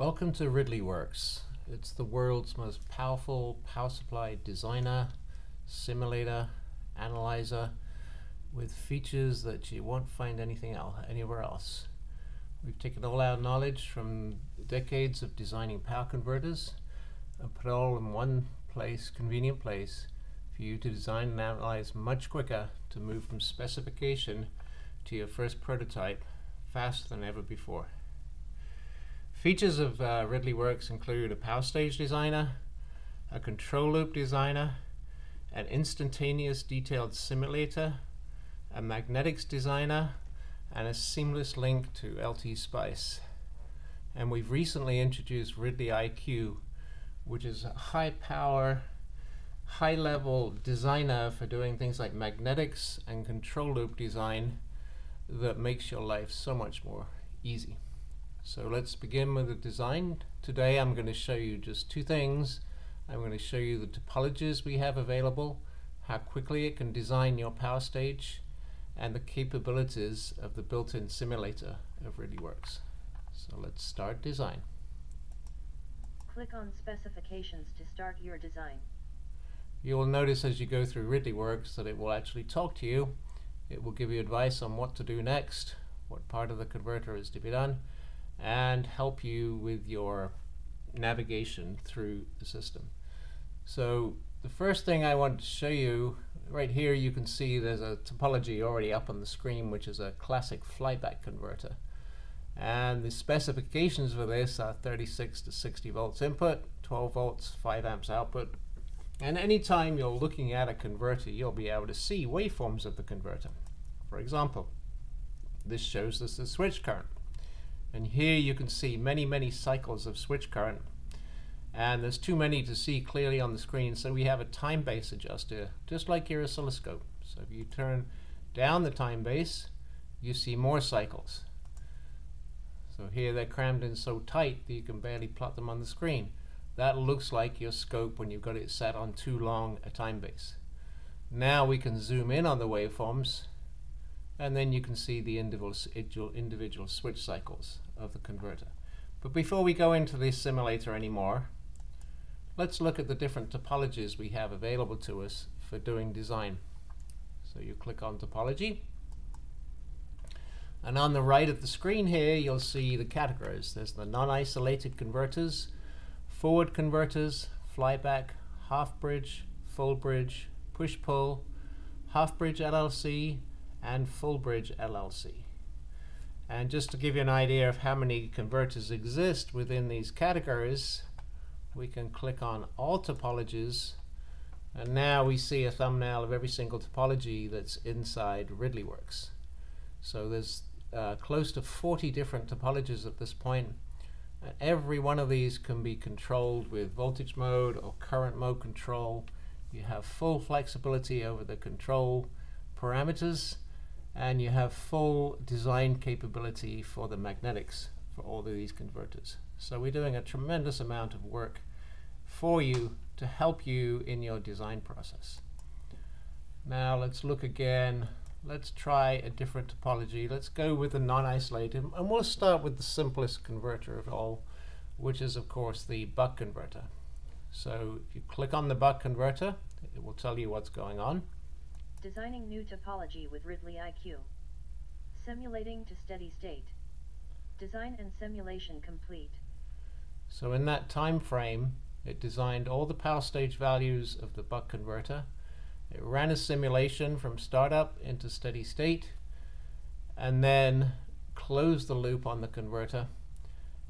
Welcome to RidleyWorks. It's the world's most powerful power supply designer, simulator, analyzer with features that you won't find anything else anywhere else. We've taken all our knowledge from decades of designing power converters and put it all in one place, convenient place for you to design and analyze much quicker to move from specification to your first prototype faster than ever before. Features of uh, RidleyWorks include a power stage designer, a control loop designer, an instantaneous detailed simulator, a magnetics designer, and a seamless link to LT Spice. And we've recently introduced Ridley IQ, which is a high power, high level designer for doing things like magnetics and control loop design that makes your life so much more easy. So let's begin with the design. Today I'm going to show you just two things. I'm going to show you the topologies we have available, how quickly it can design your power stage, and the capabilities of the built-in simulator of RidleyWorks. So let's start design. Click on specifications to start your design. You will notice as you go through RidleyWorks that it will actually talk to you. It will give you advice on what to do next, what part of the converter is to be done, and help you with your navigation through the system. So the first thing I want to show you, right here you can see there's a topology already up on the screen which is a classic flyback converter. And the specifications for this are 36 to 60 volts input, 12 volts, 5 amps output. And anytime you're looking at a converter, you'll be able to see waveforms of the converter. For example, this shows us the switch current. And here you can see many, many cycles of switch current. And there's too many to see clearly on the screen, so we have a time base adjuster, just like your oscilloscope. So if you turn down the time base, you see more cycles. So here they're crammed in so tight that you can barely plot them on the screen. That looks like your scope when you've got it set on too long a time base. Now we can zoom in on the waveforms and then you can see the individual, individual switch cycles of the converter. But before we go into this simulator anymore, let's look at the different topologies we have available to us for doing design. So you click on topology, and on the right of the screen here you'll see the categories. There's the non-isolated converters, forward converters, flyback, half bridge, full bridge, push-pull, half bridge LLC, and Fullbridge LLC. And just to give you an idea of how many converters exist within these categories, we can click on all topologies and now we see a thumbnail of every single topology that's inside RidleyWorks. So there's uh, close to 40 different topologies at this point. And every one of these can be controlled with voltage mode or current mode control. You have full flexibility over the control parameters and you have full design capability for the magnetics for all of these converters. So we're doing a tremendous amount of work for you to help you in your design process. Now let's look again. Let's try a different topology. Let's go with the non-isolated, and we'll start with the simplest converter of all, which is of course the buck converter. So if you click on the buck converter, it will tell you what's going on. Designing new topology with Ridley IQ. Simulating to steady state. Design and simulation complete. So in that time frame, it designed all the power stage values of the buck converter. It ran a simulation from startup into steady state, and then closed the loop on the converter.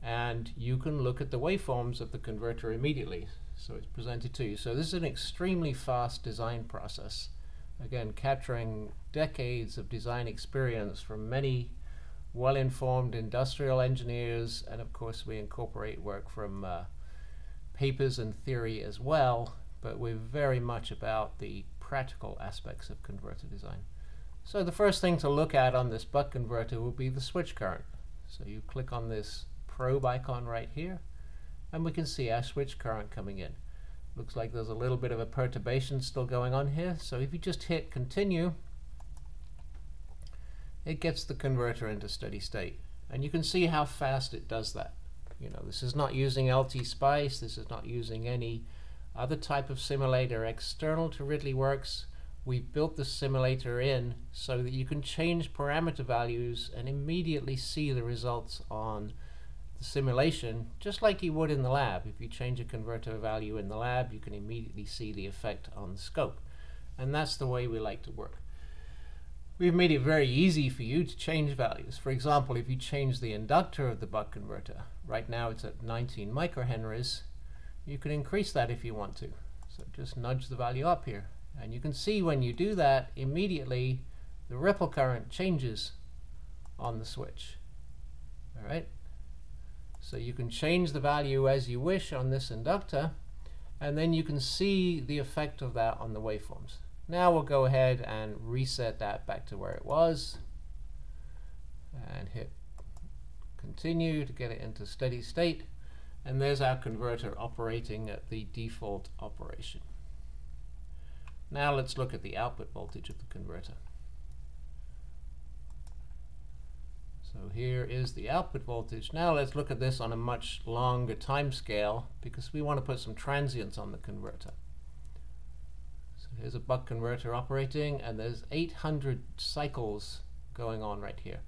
And you can look at the waveforms of the converter immediately. So it's presented to you. So this is an extremely fast design process again, capturing decades of design experience from many well-informed industrial engineers, and of course we incorporate work from uh, papers and theory as well, but we're very much about the practical aspects of converter design. So the first thing to look at on this buck converter will be the switch current. So you click on this probe icon right here, and we can see our switch current coming in. Looks like there's a little bit of a perturbation still going on here. So if you just hit continue, it gets the converter into steady state. And you can see how fast it does that. You know, this is not using LT Spice, this is not using any other type of simulator external to RidleyWorks. We've built the simulator in so that you can change parameter values and immediately see the results on the simulation just like you would in the lab. If you change a converter value in the lab, you can immediately see the effect on the scope. And that's the way we like to work. We've made it very easy for you to change values. For example, if you change the inductor of the buck converter, right now it's at 19 microhenries, you can increase that if you want to. So just nudge the value up here. And you can see when you do that, immediately the ripple current changes on the switch. All right. So you can change the value as you wish on this inductor, and then you can see the effect of that on the waveforms. Now we'll go ahead and reset that back to where it was and hit continue to get it into steady state and there's our converter operating at the default operation. Now let's look at the output voltage of the converter. So here is the output voltage. Now let's look at this on a much longer time scale because we want to put some transients on the converter. So here's a buck converter operating and there's 800 cycles going on right here.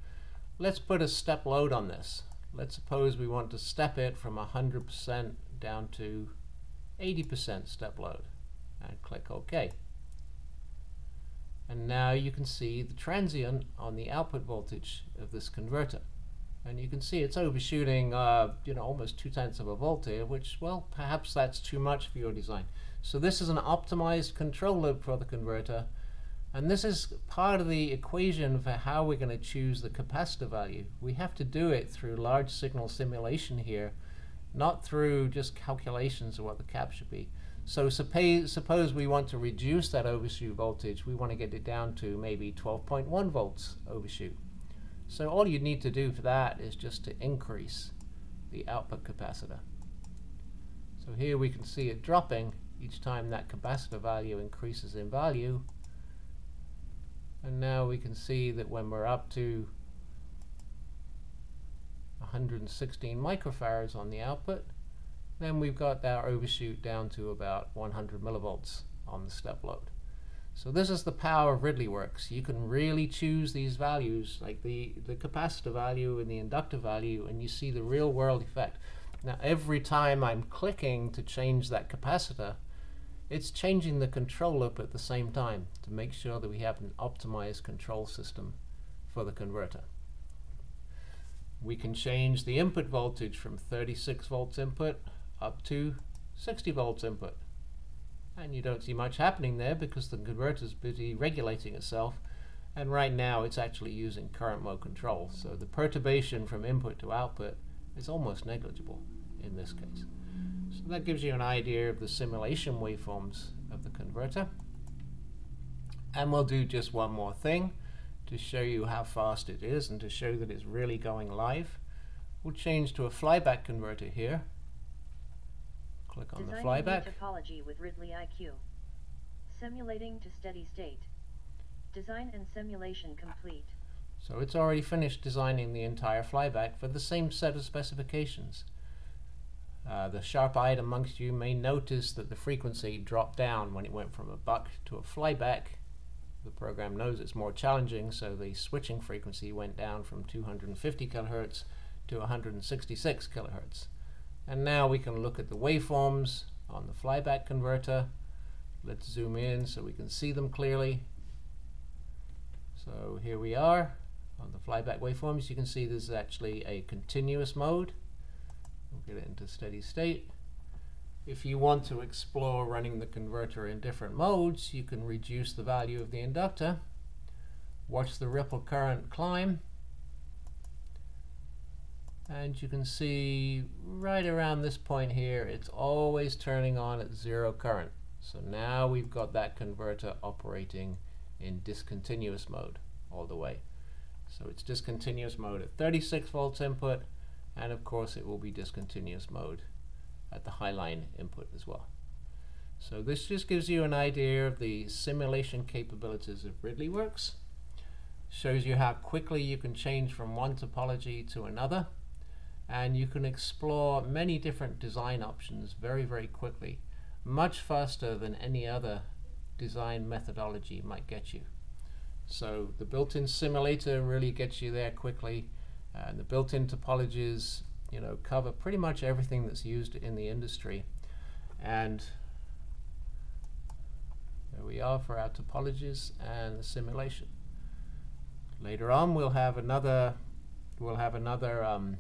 Let's put a step load on this. Let's suppose we want to step it from 100% down to 80% step load and click OK. And now you can see the transient on the output voltage of this converter. And you can see it's overshooting, uh, you know, almost two tenths of a volt here, which, well, perhaps that's too much for your design. So this is an optimized control loop for the converter. And this is part of the equation for how we're going to choose the capacitor value. We have to do it through large signal simulation here, not through just calculations of what the cap should be. So suppose, suppose we want to reduce that overshoot voltage. We want to get it down to maybe 12.1 volts overshoot. So all you need to do for that is just to increase the output capacitor. So here we can see it dropping each time that capacitor value increases in value. And now we can see that when we're up to 116 microfarads on the output, then we've got our overshoot down to about 100 millivolts on the step load. So this is the power of RidleyWorks. You can really choose these values, like the, the capacitor value and the inductor value, and you see the real world effect. Now every time I'm clicking to change that capacitor, it's changing the control loop at the same time to make sure that we have an optimized control system for the converter. We can change the input voltage from 36 volts input up to 60 volts input. And you don't see much happening there because the converter is busy regulating itself and right now it's actually using current mode control. So the perturbation from input to output is almost negligible in this case. So that gives you an idea of the simulation waveforms of the converter. And we'll do just one more thing to show you how fast it is and to show that it's really going live. We'll change to a flyback converter here. Click on Designing the flyback. topology with Ridley IQ. Simulating to steady state. Design and simulation complete. So it's already finished designing the entire flyback for the same set of specifications. Uh, the sharp-eyed amongst you may notice that the frequency dropped down when it went from a buck to a flyback. The program knows it's more challenging, so the switching frequency went down from 250 kilohertz to 166 kilohertz. And now we can look at the waveforms on the flyback converter. Let's zoom in so we can see them clearly. So here we are on the flyback waveforms. You can see this is actually a continuous mode We'll get it into steady state. If you want to explore running the converter in different modes, you can reduce the value of the inductor, watch the ripple current climb, and you can see right around this point here, it's always turning on at zero current. So now we've got that converter operating in discontinuous mode all the way. So it's discontinuous mode at 36 volts input, and of course it will be discontinuous mode at the highline input as well. So this just gives you an idea of the simulation capabilities of RidleyWorks. Shows you how quickly you can change from one topology to another. And you can explore many different design options very very quickly much faster than any other design methodology might get you. So the built-in simulator really gets you there quickly and the built-in topologies you know cover pretty much everything that's used in the industry. And there we are for our topologies and the simulation. Later on we'll have another we'll have another um,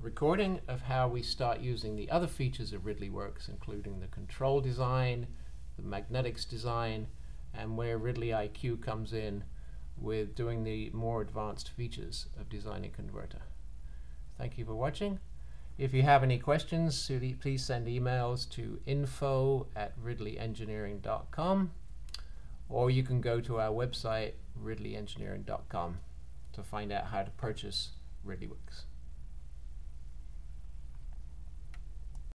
recording of how we start using the other features of RidleyWorks including the control design the magnetics design and where Ridley IQ comes in with doing the more advanced features of designing converter. Thank you for watching. If you have any questions, please send emails to info at ridleyengineering.com or you can go to our website ridleyengineering.com to find out how to purchase RidleyWorks.